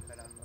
esperando.